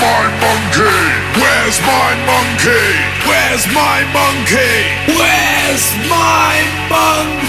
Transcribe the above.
my monkey? Where's my monkey? Where's my monkey? Where's my monkey?